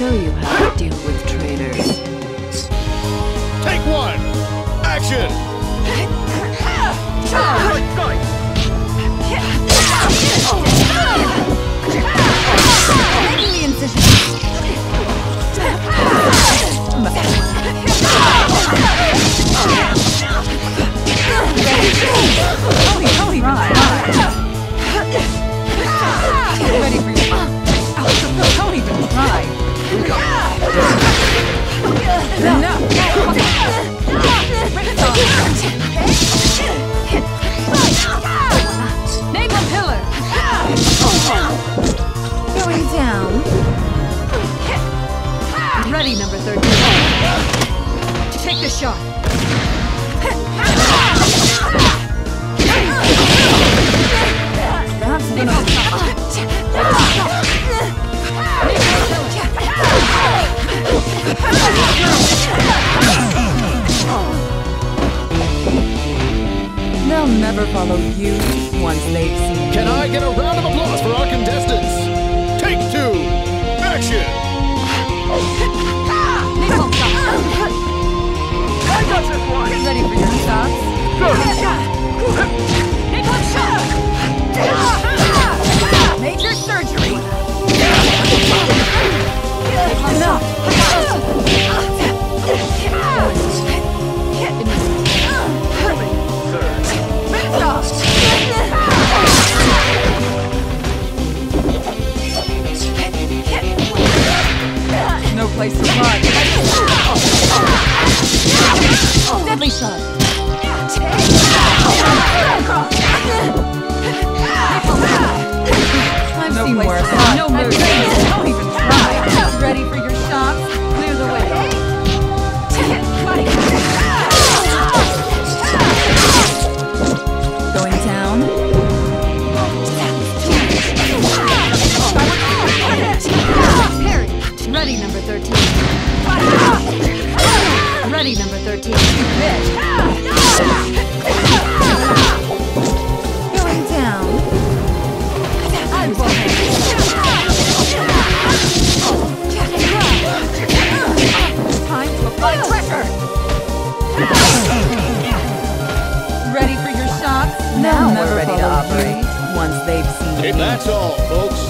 show you how to deal with traitors. Take one! Action! 13. Take the shot. That's gonna They'll never follow you once they've seen Can I get a round of applause for our contestants? Place to run. Deadly shot. No place to run. No. Ready, number 13. Ready, number 13. Going down. Time to apply pressure. Ready for your shots? Now They'll we're ready to operate Once they've seen If me. that's all, folks,